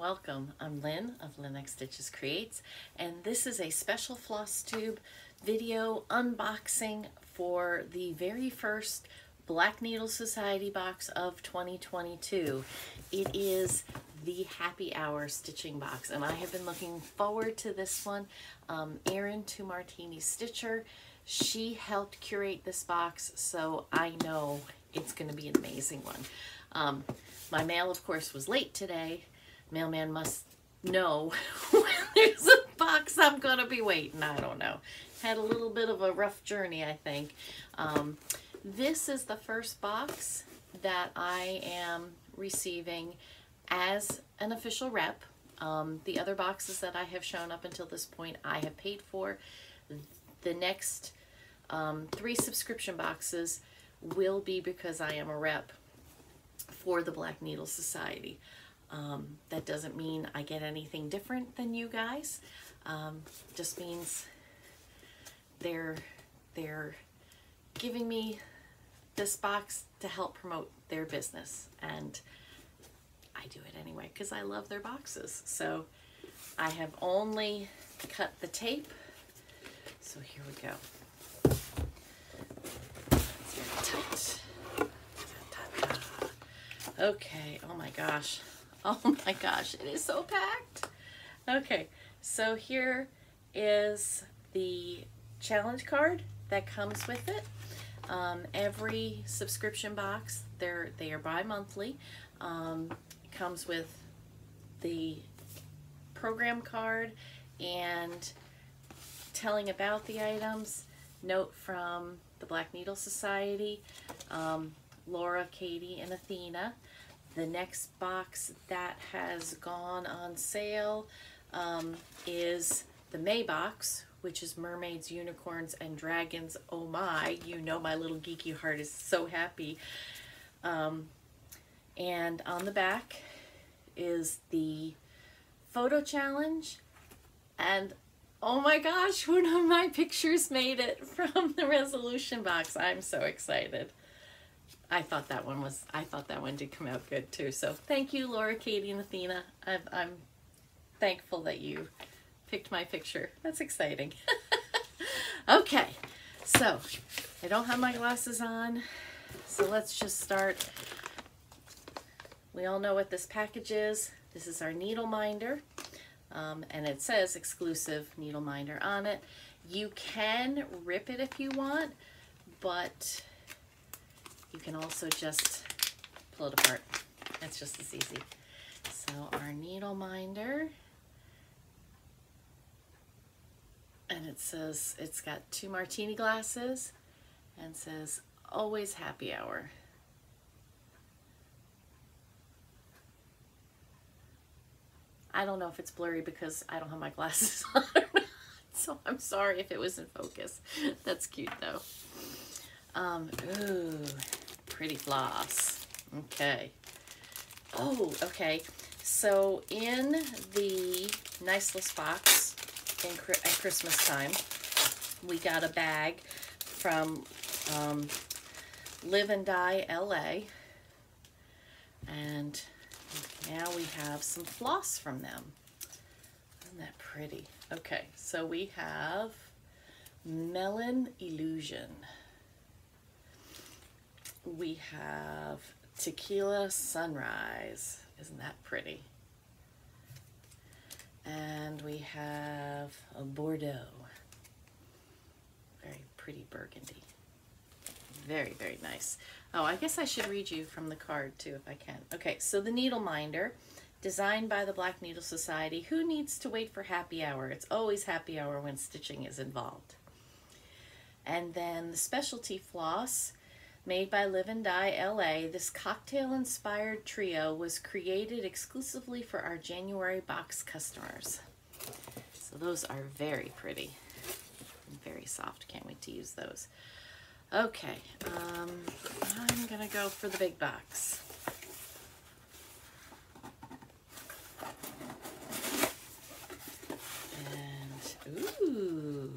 welcome. I'm Lynn of Lynx Stitches Creates, and this is a special floss tube video unboxing for the very first Black Needle Society box of 2022. It is the Happy Hour stitching box, and I have been looking forward to this one. Um, Erin to Martini Stitcher, she helped curate this box, so I know it's going to be an amazing one. Um, my mail, of course, was late today. Mailman must know when there's a box I'm going to be waiting. I don't know. Had a little bit of a rough journey, I think. Um, this is the first box that I am receiving as an official rep. Um, the other boxes that I have shown up until this point, I have paid for. The next um, three subscription boxes will be because I am a rep for the Black Needle Society. Um, that doesn't mean I get anything different than you guys. Um, just means they're they're giving me this box to help promote their business and I do it anyway because I love their boxes. So I have only cut the tape. So here we go. It's very tight. Okay, oh my gosh. Oh my gosh, it is so packed. Okay, so here is the challenge card that comes with it. Um, every subscription box, they're, they are bi-monthly, um, comes with the program card and telling about the items, note from the Black Needle Society, um, Laura, Katie, and Athena. The next box that has gone on sale um, is the May box, which is Mermaids, Unicorns, and Dragons. Oh my, you know my little geeky heart is so happy. Um, and on the back is the photo challenge. And oh my gosh, one of my pictures made it from the resolution box. I'm so excited. I thought that one was, I thought that one did come out good too. So thank you, Laura, Katie, and Athena. i I'm thankful that you picked my picture. That's exciting. okay, so I don't have my glasses on. So let's just start. We all know what this package is. This is our needle minder. Um, and it says exclusive needle minder on it. You can rip it if you want, but you can also just pull it apart. It's just as easy. So our needle minder, and it says, it's got two martini glasses and says, always happy hour. I don't know if it's blurry because I don't have my glasses on. so I'm sorry if it was in focus. That's cute though. Um, ooh, pretty floss. Okay. Oh, okay. So in the Niceless box in, at Christmas time, we got a bag from um, Live and Dye LA. And now we have some floss from them. Isn't that pretty? Okay, so we have Melon Illusion we have Tequila Sunrise. Isn't that pretty? And we have a Bordeaux. Very pretty burgundy. Very, very nice. Oh, I guess I should read you from the card too if I can. Okay, so the needle minder, designed by the Black Needle Society. Who needs to wait for happy hour? It's always happy hour when stitching is involved. And then the specialty floss, Made by Live and Dye LA, this cocktail inspired trio was created exclusively for our January box customers. So those are very pretty and very soft. Can't wait to use those. Okay, um, I'm gonna go for the big box. And, ooh,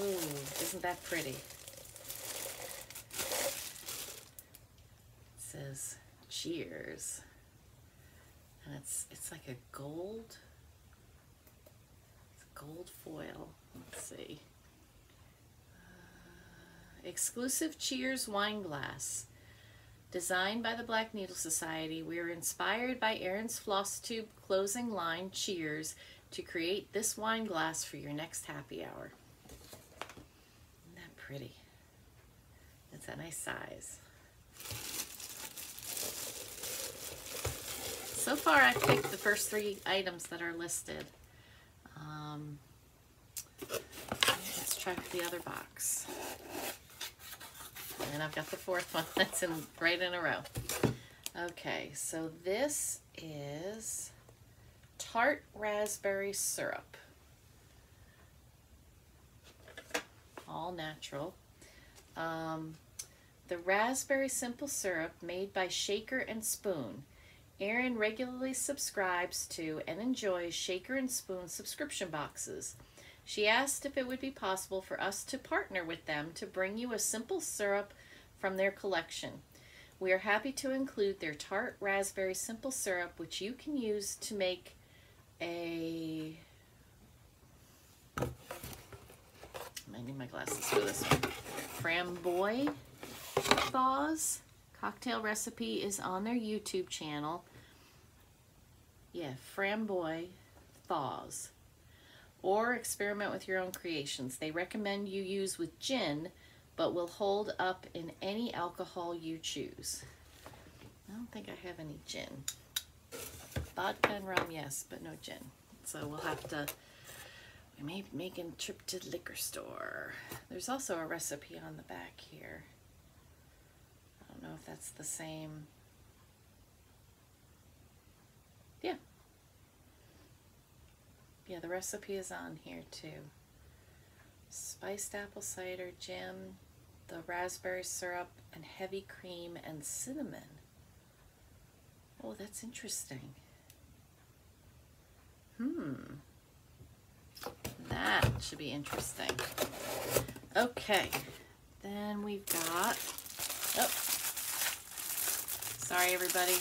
ooh, isn't that pretty? Cheers. And it's it's like a gold it's gold foil. Let's see. Uh, exclusive Cheers wine glass. Designed by the Black Needle Society, we are inspired by Erin's floss tube closing line, Cheers, to create this wine glass for your next happy hour. Isn't that pretty? It's a nice size. So far, I've picked the first three items that are listed. Um, let's try the other box. And I've got the fourth one that's in right in a row. Okay, so this is tart raspberry syrup. All natural. Um, the raspberry simple syrup made by Shaker and Spoon. Erin regularly subscribes to and enjoys Shaker and Spoon subscription boxes. She asked if it would be possible for us to partner with them to bring you a simple syrup from their collection. We are happy to include their tart raspberry simple syrup, which you can use to make a. I need my glasses for this one. Framboy thaws cocktail recipe is on their YouTube channel. Yeah, Framboy thaws or experiment with your own creations. They recommend you use with gin, but will hold up in any alcohol you choose. I don't think I have any gin. Vodka and rum, yes, but no gin. So we'll have to, we may be making a trip to the liquor store. There's also a recipe on the back here. I don't know if that's the same. Yeah, yeah, the recipe is on here too. Spiced apple cider, jam, the raspberry syrup, and heavy cream and cinnamon. Oh, that's interesting. Hmm. That should be interesting. Okay. Then we've got, oh, sorry everybody.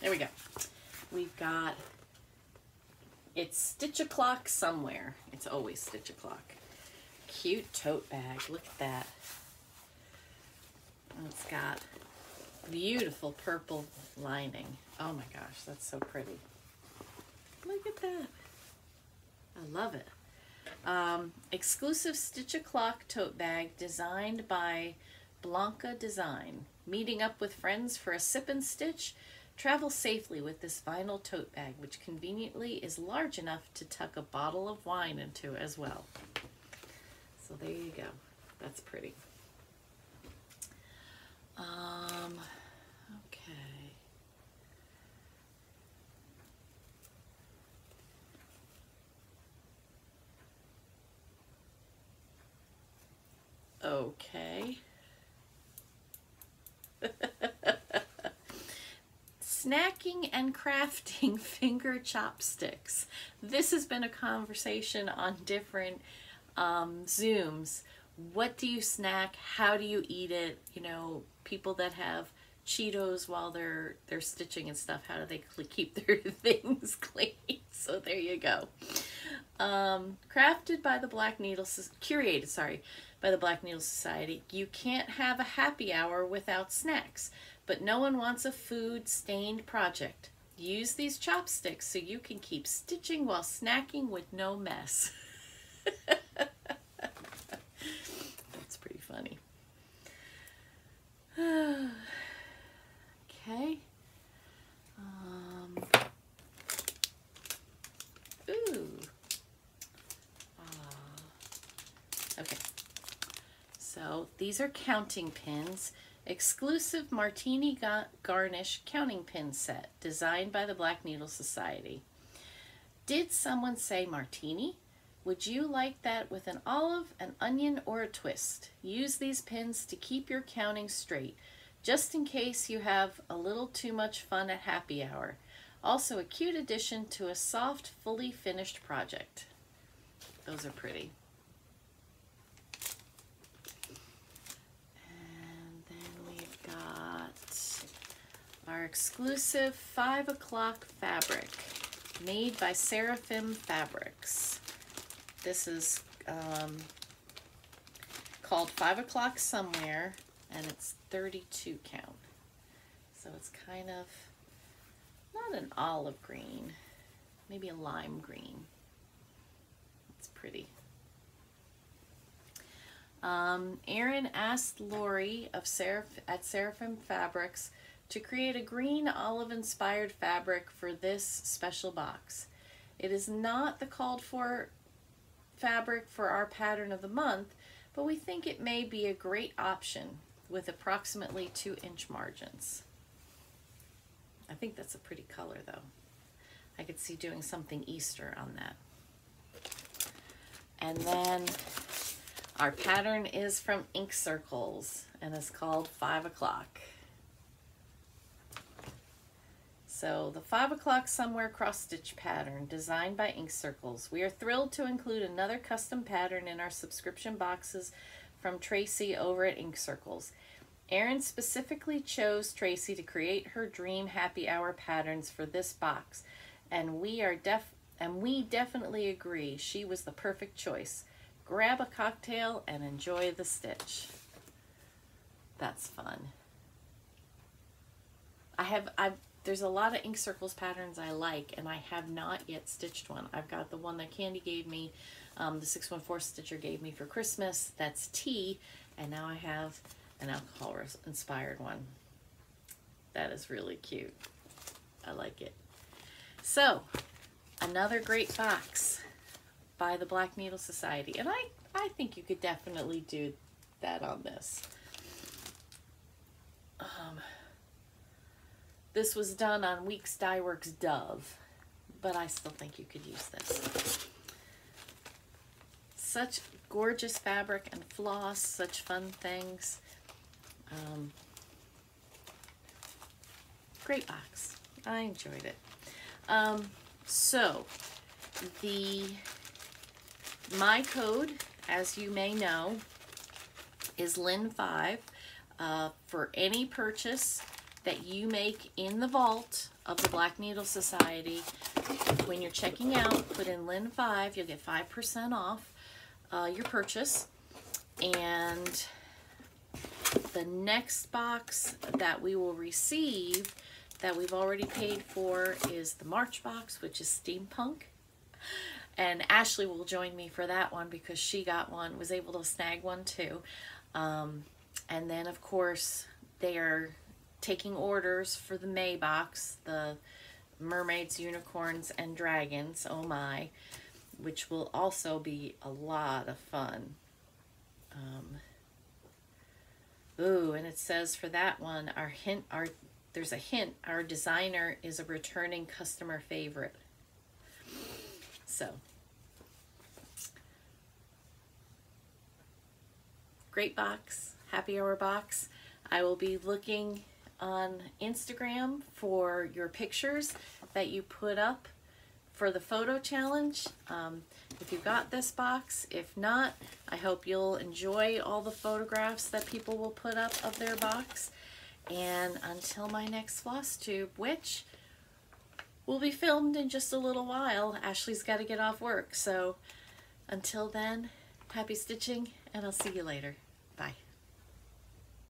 There we go. We've got, it's Stitch O'Clock somewhere. It's always Stitch O'Clock. Cute tote bag. Look at that. It's got beautiful purple lining. Oh my gosh, that's so pretty. Look at that. I love it. Um, exclusive Stitch O'Clock tote bag designed by Blanca Design. Meeting up with friends for a sip and stitch Travel safely with this vinyl tote bag, which conveniently is large enough to tuck a bottle of wine into as well. So there you go. That's pretty. Um, okay. Okay. Snacking and crafting finger chopsticks. This has been a conversation on different um, Zooms. What do you snack? How do you eat it? You know, people that have Cheetos while they're they're stitching and stuff. How do they keep their things clean? So there you go. Um, crafted by the Black Needle, curated, sorry, by the Black Needle Society. You can't have a happy hour without snacks. But no one wants a food stained project. Use these chopsticks so you can keep stitching while snacking with no mess. That's pretty funny. okay. Um, ooh. Uh, okay. So these are counting pins. Exclusive Martini Garnish counting pin set designed by the Black Needle Society. Did someone say martini? Would you like that with an olive, an onion, or a twist? Use these pins to keep your counting straight, just in case you have a little too much fun at happy hour. Also a cute addition to a soft, fully finished project. Those are pretty. got exclusive 5 o'clock fabric made by Seraphim Fabrics. This is um, called 5 o'clock somewhere and it's 32 count. So it's kind of not an olive green, maybe a lime green. It's pretty. Um, Erin asked Lori of Seraph at Seraphim Fabrics to create a green olive inspired fabric for this special box. It is not the called for fabric for our pattern of the month, but we think it may be a great option with approximately two inch margins. I think that's a pretty color though. I could see doing something Easter on that. And then our pattern is from Ink Circles and it's called Five O'Clock. So the five o'clock somewhere cross stitch pattern designed by Ink Circles. We are thrilled to include another custom pattern in our subscription boxes from Tracy over at Ink Circles. Erin specifically chose Tracy to create her dream happy hour patterns for this box, and we are def and we definitely agree she was the perfect choice. Grab a cocktail and enjoy the stitch. That's fun. I have I've there's a lot of ink circles patterns I like and I have not yet stitched one. I've got the one that Candy gave me, um, the 614 stitcher gave me for Christmas. That's tea. And now I have an alcohol inspired one. That is really cute. I like it. So, another great box by the Black Needle Society. And I, I think you could definitely do that on this. Um, this was done on Weeks Dye Works Dove, but I still think you could use this. Such gorgeous fabric and floss, such fun things. Um, great box. I enjoyed it. Um, so, the my code, as you may know, is Lynn5 uh, for any purchase that you make in the vault of the Black Needle Society. When you're checking out, put in Lynn5. you'll get 5% off uh, your purchase. And the next box that we will receive that we've already paid for is the March box, which is Steampunk. And Ashley will join me for that one because she got one, was able to snag one too. Um, and then, of course, they are taking orders for the May box, the mermaids, unicorns, and dragons, oh my, which will also be a lot of fun. Um, ooh, and it says for that one, our hint, our there's a hint, our designer is a returning customer favorite. So, great box, happy hour box. I will be looking on Instagram for your pictures that you put up for the photo challenge. Um, if you got this box, if not, I hope you'll enjoy all the photographs that people will put up of their box. And until my next floss tube, which will be filmed in just a little while, Ashley's got to get off work. So until then, happy stitching, and I'll see you later. Bye.